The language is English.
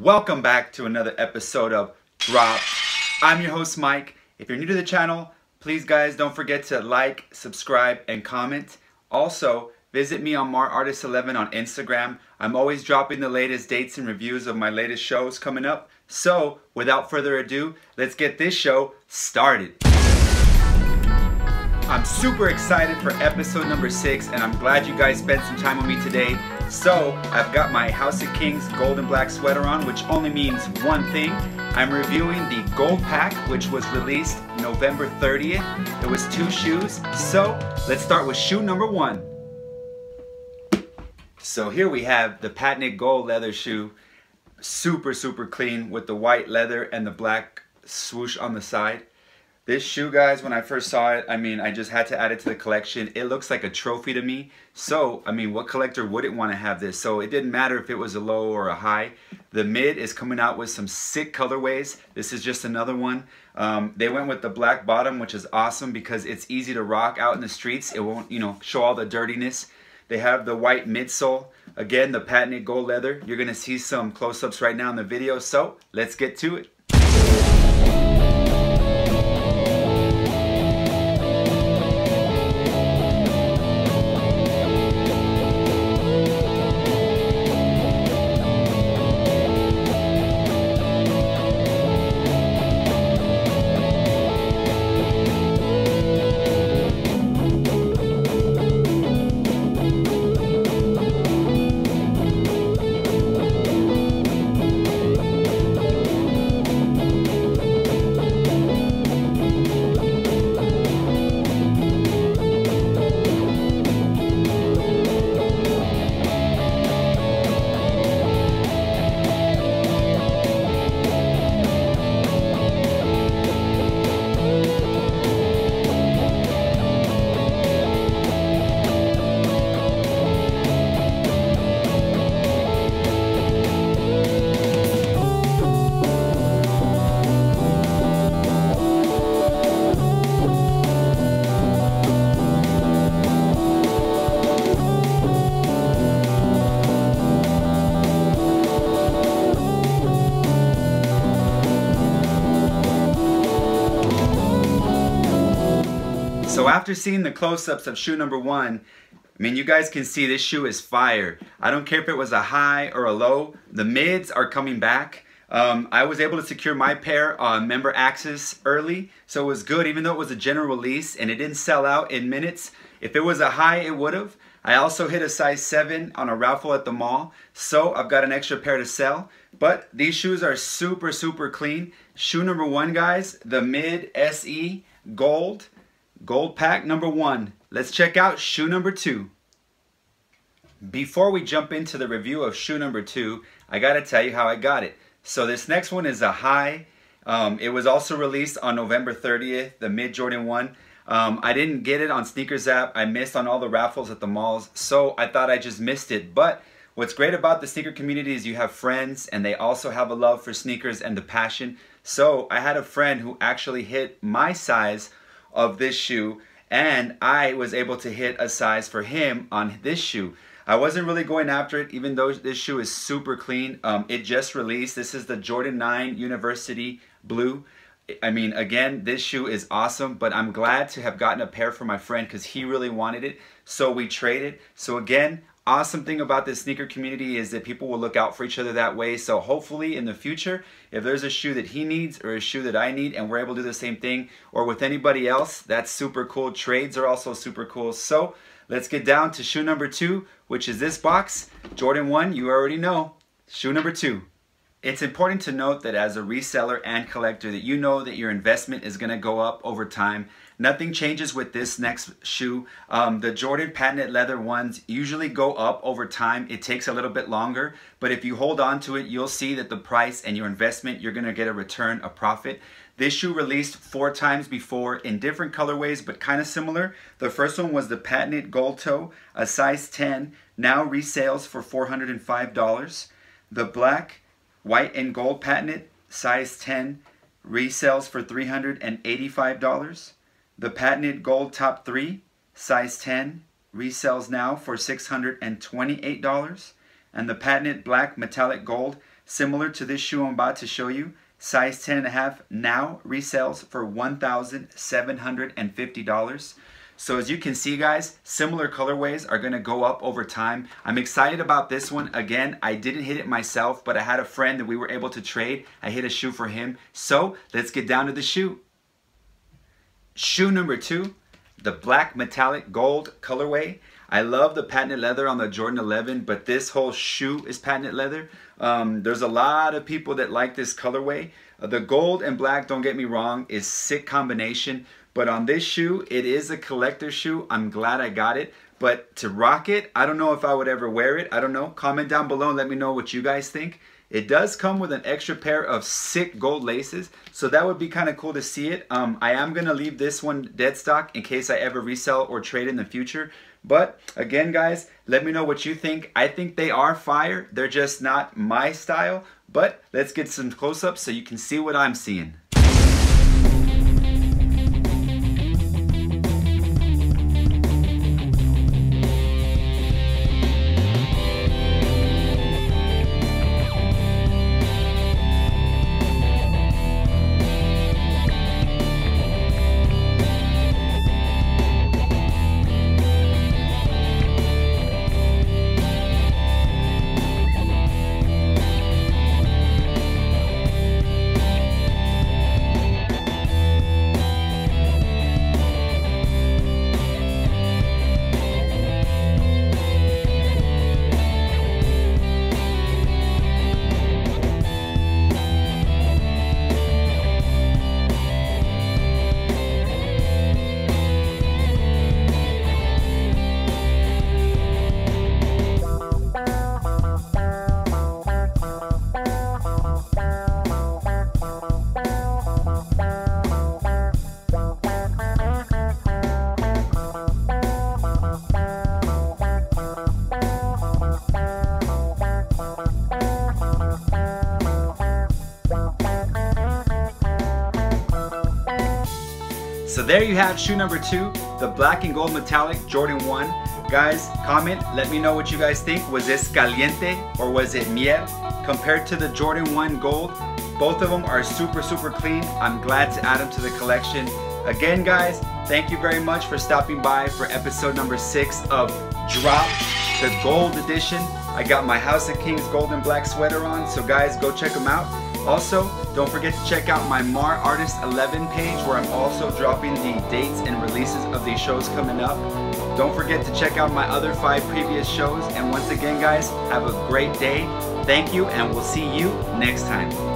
Welcome back to another episode of Drop. I'm your host Mike. If you're new to the channel, please guys don't forget to like, subscribe, and comment. Also, visit me on Mar Artist 11 on Instagram. I'm always dropping the latest dates and reviews of my latest shows coming up. So, without further ado, let's get this show started. I'm super excited for episode number six, and I'm glad you guys spent some time with me today. So, I've got my House of Kings gold and black sweater on, which only means one thing. I'm reviewing the Gold Pack, which was released November 30th. It was two shoes. So, let's start with shoe number one. So here we have the patented gold leather shoe. Super, super clean with the white leather and the black swoosh on the side. This shoe, guys, when I first saw it, I mean, I just had to add it to the collection. It looks like a trophy to me. So, I mean, what collector wouldn't want to have this? So it didn't matter if it was a low or a high. The mid is coming out with some sick colorways. This is just another one. Um, they went with the black bottom, which is awesome because it's easy to rock out in the streets. It won't, you know, show all the dirtiness. They have the white midsole. Again, the patented gold leather. You're going to see some close-ups right now in the video. So, let's get to it. So after seeing the close-ups of shoe number one, I mean, you guys can see this shoe is fire. I don't care if it was a high or a low. The mids are coming back. Um, I was able to secure my pair on member access early, so it was good even though it was a general release and it didn't sell out in minutes. If it was a high, it would have. I also hit a size 7 on a raffle at the mall, so I've got an extra pair to sell. But these shoes are super, super clean. Shoe number one, guys, the Mid SE Gold. Gold pack number one. Let's check out shoe number two. Before we jump into the review of shoe number two, I gotta tell you how I got it. So this next one is a high. Um, it was also released on November 30th, the mid Jordan 1. Um, I didn't get it on SNKRS app. I missed on all the raffles at the malls, so I thought I just missed it. But what's great about the sneaker community is you have friends and they also have a love for sneakers and the passion. So I had a friend who actually hit my size of this shoe and I was able to hit a size for him on this shoe. I wasn't really going after it even though this shoe is super clean. Um, it just released. This is the Jordan 9 University Blue. I mean, again, this shoe is awesome, but I'm glad to have gotten a pair for my friend because he really wanted it. So we traded. So again, awesome thing about this sneaker community is that people will look out for each other that way. So hopefully in the future, if there's a shoe that he needs or a shoe that I need and we're able to do the same thing or with anybody else, that's super cool. Trades are also super cool. So let's get down to shoe number two, which is this box. Jordan 1, you already know. Shoe number two. It's important to note that as a reseller and collector that you know that your investment is going to go up over time. Nothing changes with this next shoe. Um, the Jordan patented leather ones usually go up over time. It takes a little bit longer, but if you hold on to it, you'll see that the price and your investment, you're going to get a return, a profit. This shoe released four times before in different colorways, but kind of similar. The first one was the patented gold toe, a size 10, now resales for $405. The black White and gold patented, size 10, resells for $385. The patented gold top 3, size 10, resells now for $628. And the patented black metallic gold, similar to this shoe I'm about to show you. Size 10 and a half now resells for $1,750. So as you can see guys, similar colorways are gonna go up over time. I'm excited about this one. Again, I didn't hit it myself, but I had a friend that we were able to trade. I hit a shoe for him. So let's get down to the shoe. Shoe number two, the black metallic gold colorway. I love the patented leather on the Jordan 11, but this whole shoe is patented leather. Um, there's a lot of people that like this colorway. Uh, the gold and black, don't get me wrong, is sick combination. But on this shoe, it is a collector shoe. I'm glad I got it. But to rock it, I don't know if I would ever wear it. I don't know. Comment down below and let me know what you guys think. It does come with an extra pair of sick gold laces, so that would be kind of cool to see it. Um, I am going to leave this one dead stock in case I ever resell or trade in the future. But again, guys, let me know what you think. I think they are fire. They're just not my style. But let's get some close-ups so you can see what I'm seeing. So there you have shoe number two, the black and gold metallic Jordan 1. Guys, comment, let me know what you guys think. Was this caliente or was it miel? Compared to the Jordan 1 gold, both of them are super, super clean. I'm glad to add them to the collection. Again, guys, thank you very much for stopping by for episode number six of Drop, the gold edition. I got my House of Kings gold and black sweater on, so guys, go check them out. Also, don't forget to check out my Mar Artist 11 page where I'm also dropping the dates and releases of these shows coming up. Don't forget to check out my other five previous shows. And once again, guys, have a great day. Thank you, and we'll see you next time.